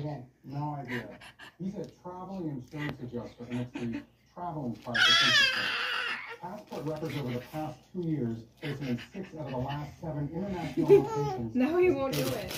Again, no idea. He's a traveling insurance adjuster, and it's the traveling part that's interesting. Passport records over the past two years, placing six out of the last seven international locations. No, he won't do it.